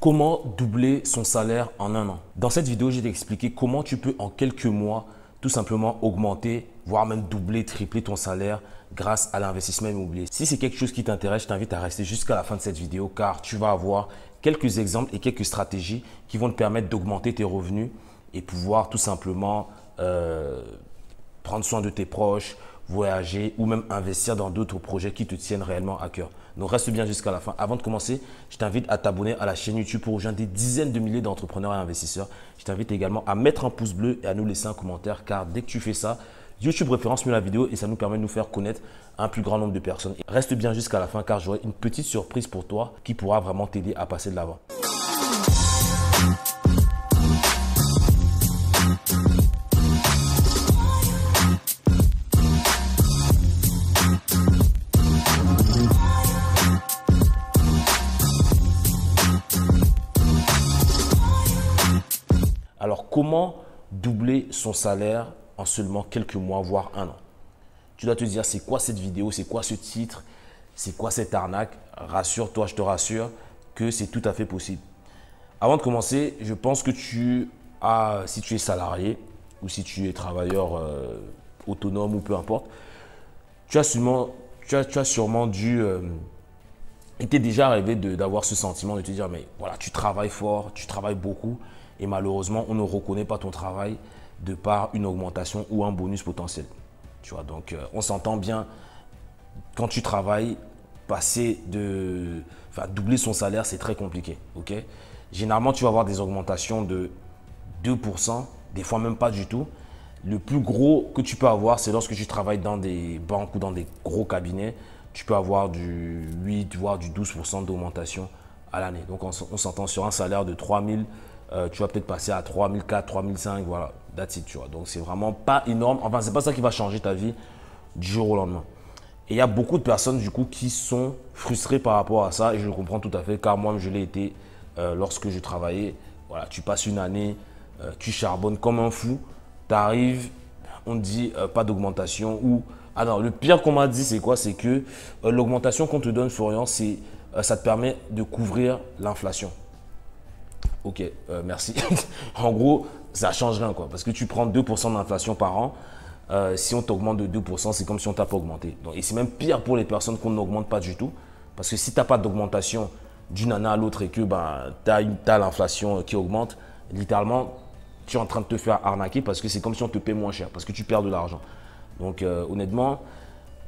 Comment doubler son salaire en un an? Dans cette vidéo, je vais t'expliquer comment tu peux en quelques mois tout simplement augmenter, voire même doubler, tripler ton salaire grâce à l'investissement immobilier. Si c'est quelque chose qui t'intéresse, je t'invite à rester jusqu'à la fin de cette vidéo car tu vas avoir quelques exemples et quelques stratégies qui vont te permettre d'augmenter tes revenus et pouvoir tout simplement euh, prendre soin de tes proches, voyager ou même investir dans d'autres projets qui te tiennent réellement à cœur. Donc reste bien jusqu'à la fin. Avant de commencer, je t'invite à t'abonner à la chaîne YouTube pour rejoindre des dizaines de milliers d'entrepreneurs et investisseurs. Je t'invite également à mettre un pouce bleu et à nous laisser un commentaire car dès que tu fais ça, YouTube référence mieux la vidéo et ça nous permet de nous faire connaître un plus grand nombre de personnes. Reste bien jusqu'à la fin car j'aurai une petite surprise pour toi qui pourra vraiment t'aider à passer de l'avant. Comment doubler son salaire en seulement quelques mois, voire un an? Tu dois te dire, c'est quoi cette vidéo, c'est quoi ce titre, c'est quoi cette arnaque? Rassure-toi, je te rassure que c'est tout à fait possible. Avant de commencer, je pense que tu as, si tu es salarié ou si tu es travailleur euh, autonome ou peu importe, tu as sûrement, tu as, tu as sûrement dû... Euh, était déjà arrivé d'avoir ce sentiment de te dire, mais voilà, tu travailles fort, tu travailles beaucoup, et malheureusement, on ne reconnaît pas ton travail de par une augmentation ou un bonus potentiel. Tu vois, donc euh, on s'entend bien. Quand tu travailles, passer de, enfin, doubler son salaire, c'est très compliqué. Ok? Généralement, tu vas avoir des augmentations de 2%, des fois même pas du tout. Le plus gros que tu peux avoir, c'est lorsque tu travailles dans des banques ou dans des gros cabinets, tu peux avoir du 8, voire du 12% d'augmentation à l'année. Donc on, s'entend sur un salaire de 3000 euh, tu vas peut-être passer à 3004, 3005, voilà, that's it, tu vois. Donc, c'est vraiment pas énorme. Enfin, c'est pas ça qui va changer ta vie du jour au lendemain. Et il y a beaucoup de personnes, du coup, qui sont frustrées par rapport à ça. Et je le comprends tout à fait, car moi, je l'ai été euh, lorsque je travaillais. Voilà, tu passes une année, euh, tu charbonnes comme un fou. Tu arrives, on te dit pas d'augmentation. Ou, alors, le pire qu'on m'a dit, c'est quoi? C'est que l'augmentation qu'on te donne, Florian, c'est ça te permet de couvrir l'inflation. Ok, euh, merci. en gros, ça change rien, quoi. Parce que tu prends 2% d'inflation par an. Euh, si on t'augmente de 2%, c'est comme si on t'a pas augmenté. Donc, et c'est même pire pour les personnes qu'on n'augmente pas du tout. Parce que si tu n'as pas d'augmentation d'une année à l'autre et que ben, tu as, l'inflation qui augmente, littéralement, tu es en train de te faire arnaquer parce que c'est comme si on te paie moins cher, parce que tu perds de l'argent. Donc euh, honnêtement,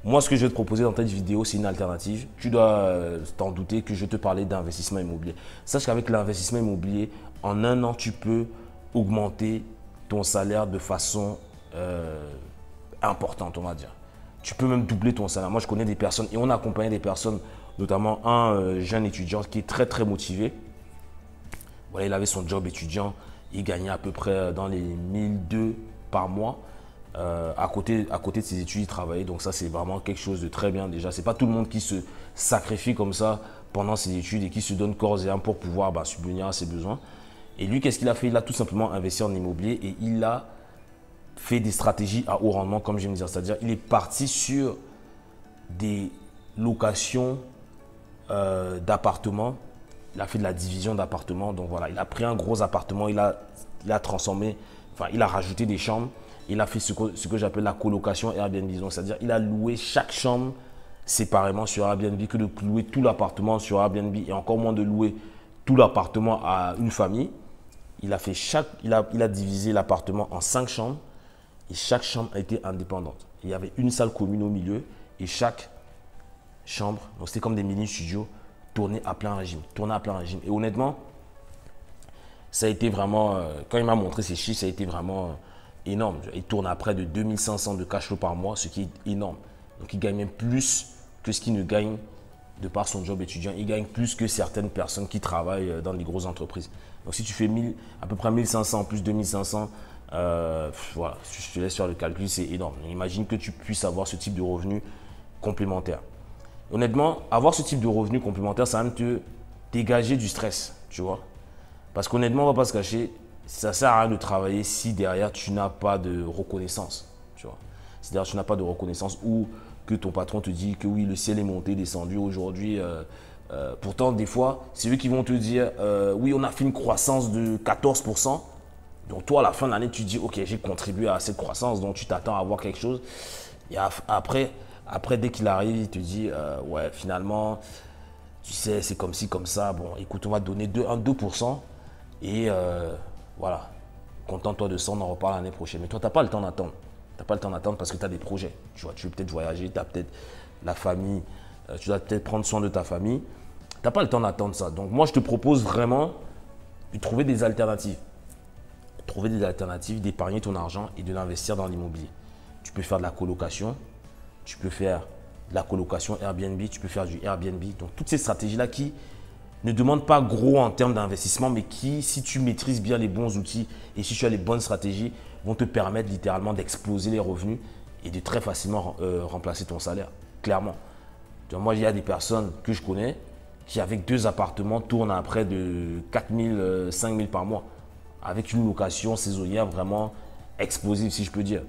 moi, ce que je vais te proposer dans cette vidéo, c'est une alternative. Tu dois euh, t'en douter que je te parler d'investissement immobilier. Sache qu'avec l'investissement immobilier, en un an, tu peux augmenter ton salaire de façon euh, importante, on va dire. Tu peux même doubler ton salaire. Moi, je connais des personnes et on a accompagné des personnes, notamment un euh, jeune étudiant qui est très, très motivé. Il avait son job étudiant. Il gagnait à peu près dans les 1002 par mois. Euh, à, côté, à côté de ses études, il travaillait. Donc ça, c'est vraiment quelque chose de très bien déjà. C'est pas tout le monde qui se sacrifie comme ça pendant ses études et qui se donne corps et âme pour pouvoir bah, subvenir à ses besoins. Et lui, qu'est-ce qu'il a fait? Il a tout simplement investi en immobilier et il a fait des stratégies à haut rendement, comme de dire. C'est-à-dire, il est parti sur des locations euh, d'appartements. Il a fait de la division d'appartements. Donc voilà, il a pris un gros appartement, il a, il a transformé, enfin, il a rajouté des chambres il a fait ce que, j'appelle la colocation Airbnb. C'est-à-dire il a loué chaque chambre séparément sur Airbnb que de louer tout l'appartement sur Airbnb et encore moins de louer tout l'appartement à une famille. Il a, fait chaque, il a, il a divisé l'appartement en cinq chambres et chaque chambre a été indépendante. Il y avait une salle commune au milieu et chaque chambre, donc c'était comme des mini-studios, tournaient à plein régime. À plein régime. Et honnêtement, ça a été vraiment, euh, quand il m'a montré ces chiffres, ça a été vraiment énorme. Il tourne à près de 2500 de cash flow par mois, ce qui est énorme. Donc il gagne même plus que ce qu'il ne gagne de par son job étudiant. Il gagne plus que certaines personnes qui travaillent euh, dans des grosses entreprises. Donc si tu fais 1000, à peu près 1500 plus 2500, euh, voilà, je te laisse faire le calcul, c'est énorme. Imagine que tu puisses avoir ce type de revenu complémentaire. Honnêtement, avoir ce type de revenu complémentaire, ça va te dégager du stress, tu vois. Parce qu'honnêtement, on ne va pas se cacher, ça sert à rien de travailler si derrière tu n'as pas de reconnaissance. Tu vois. Si derrière tu n'as pas de reconnaissance ou que ton patron te dit que oui, le ciel est monté, descendu aujourd'hui, euh, Euh, pourtant, des fois, c'est eux qui vont te dire, euh, oui, on a fait une croissance de 14%. Donc toi, à la fin de l'année, tu dis, ok, j'ai contribué à cette croissance, donc tu t'attends à avoir quelque chose. Et après, après dès qu'il arrive, il te dit, ouais, finalement, tu sais, c'est comme ci, comme ça. Bon, écoute, on va donner 2, 1, 2%. Et voilà, contente-toi de ça, on en reparle l'année prochaine. Mais toi, tu n'as pas le temps d'attendre. Tu n'as pas le temps d'attendre parce que tu as des projets. Tu vois, tu veux peut-être voyager, tu as peut-être la famille, tu dois peut-être prendre soin de ta famille. Tu n'as pas le temps d'attendre ça. Donc moi, je te propose vraiment de trouver des alternatives. Trouver des alternatives, d'épargner ton argent et de l'investir dans l'immobilier. Tu peux faire de la colocation, tu peux faire de la colocation Airbnb, tu peux faire du Airbnb. Donc toutes ces stratégies-là qui ne demandent pas gros en termes d'investissement, mais qui, si tu maîtrises bien les bons outils et si tu as les bonnes stratégies, vont te permettre littéralement d'exploser les revenus et de très facilement euh, remplacer ton salaire. Clairement. moi, il y a des personnes que je connais qui, avec deux appartements, tournent à près de 4 000, 5 000 par mois, avec une location saisonnière vraiment explosive, si je peux dire.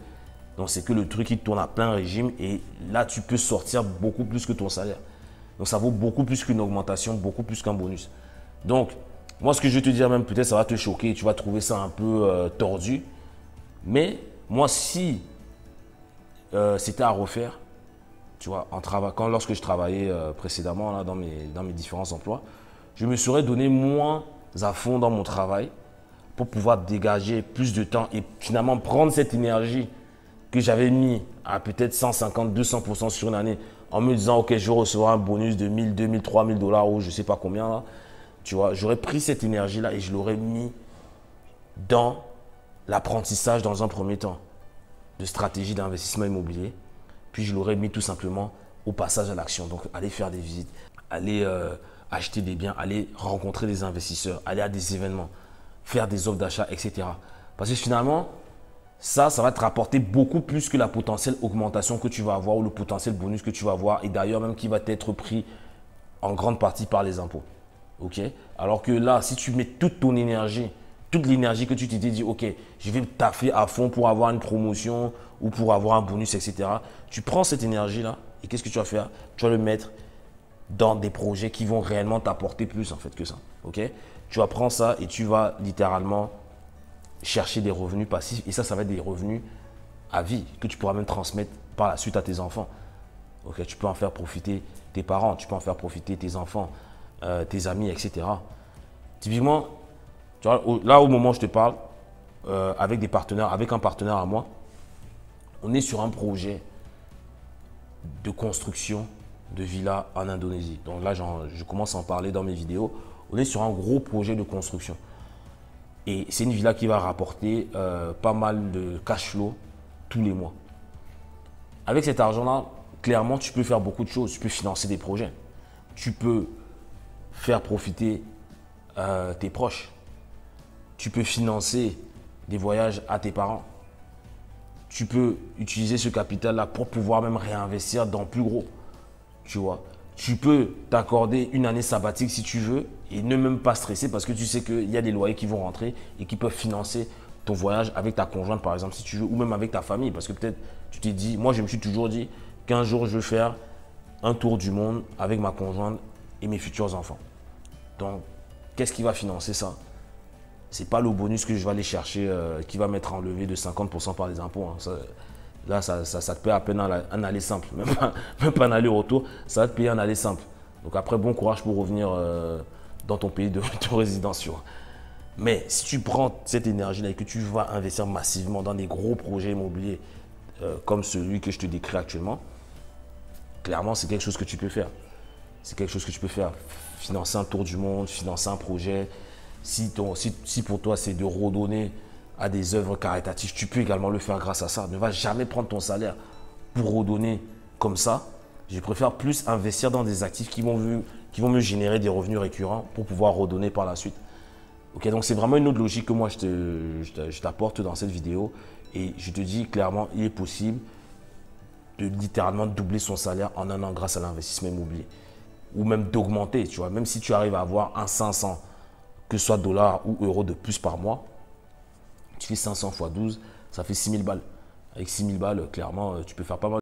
Donc, c'est que le truc qui tourne à plein régime et là, tu peux sortir beaucoup plus que ton salaire. Donc, ça vaut beaucoup plus qu'une augmentation, beaucoup plus qu'un bonus. Donc, moi, ce que je vais te dire, même peut-être ça va te choquer, tu vas trouver ça un peu euh, tordu. Mais moi, si euh, c'était à refaire, tu vois, en quand, lorsque je travaillais euh, précédemment là, dans, mes, dans mes différents emplois, je me serais donné moins à fond dans mon travail pour pouvoir dégager plus de temps et finalement prendre cette énergie que j'avais mis à peut-être 150, 200% sur une année en me disant, OK, je recevoir un bonus de 1000, 2000, 3000 dollars ou je ne sais pas combien là. Tu vois, j'aurais pris cette énergie-là et je l'aurais mis dans l'apprentissage dans un premier temps de stratégie d'investissement immobilier puis je l'aurais mis tout simplement au passage à l'action. Donc aller faire des visites, aller euh, acheter des biens, aller rencontrer des investisseurs, aller à des événements, faire des offres d'achat, etc. Parce que finalement, ça, ça va te rapporter beaucoup plus que la potentielle augmentation que tu vas avoir ou le potentiel bonus que tu vas avoir et d'ailleurs même qui va être pris en grande partie par les impôts. OK? Alors que là, si tu mets toute ton énergie toute l'énergie que tu t'étais dit, ok, je vais taffer à fond pour avoir une promotion ou pour avoir un bonus, etc. Tu prends cette énergie-là et qu'est-ce que tu vas faire? Tu vas le mettre dans des projets qui vont réellement t'apporter plus en fait que ça. Ok? Tu vas prendre ça et tu vas littéralement chercher des revenus passifs et ça, ça va être des revenus à vie que tu pourras même transmettre par la suite à tes enfants. Tu peux en faire profiter tes parents, tu peux en faire profiter tes enfants, euh, tes amis, etc. Typiquement, là, au moment où je te parle, euh, avec des partenaires, avec un partenaire à moi, on est sur un projet de construction de villa en Indonésie. Donc là, je commence à en parler dans mes vidéos. On est sur un gros projet de construction. Et c'est une villa qui va rapporter euh, pas mal de cash flow tous les mois. Avec cet argent-là, clairement, tu peux faire beaucoup de choses. Tu peux financer des projets. Tu peux faire profiter euh, tes proches tu peux financer des voyages à tes parents. Tu peux utiliser ce capital-là pour pouvoir même réinvestir dans plus gros. Tu vois? Tu peux t'accorder une année sabbatique si tu veux et ne même pas stresser parce que tu sais qu'il y a des loyers qui vont rentrer et qui peuvent financer ton voyage avec ta conjointe par exemple si tu veux ou même avec ta famille parce que peut-être tu t'es dit, moi je me suis toujours dit qu'un jour je veux faire un tour du monde avec ma conjointe et mes futurs enfants. Donc qu'est-ce qui va financer ça? C'est pas le bonus que je vais aller chercher euh, qui va m'être enlevé de 50% par les impôts. Hein. Là, ça, te paye à peine un, aller simple, même pas, même pas un aller-retour, ça va te payer un aller simple. Donc après, bon courage pour revenir euh, dans ton pays de, résidence. Mais si tu prends cette énergie-là et que tu vas investir massivement dans des gros projets immobiliers euh, comme celui que je te décris actuellement, clairement, c'est quelque chose que tu peux faire. C'est quelque chose que tu peux faire. Financer un tour du monde, financer un projet, si, si, pour toi c'est de redonner à des œuvres caritatives, tu peux également le faire grâce à ça. Ne va jamais prendre ton salaire pour redonner comme ça. Je préfère plus investir dans des actifs qui vont, qui vont me générer des revenus récurrents pour pouvoir redonner par la suite. Ok, donc c'est vraiment une autre logique que moi je t'apporte dans cette vidéo. Et je te dis clairement, il est possible de littéralement doubler son salaire en un an grâce à l'investissement immobilier. Ou même d'augmenter, tu vois. Même si tu arrives à avoir un 500 que ce soit dollars ou euros de plus par mois, tu fais 500 fois 12, ça fait 6000 balles. Avec 6000 balles, clairement, tu peux faire pas mal.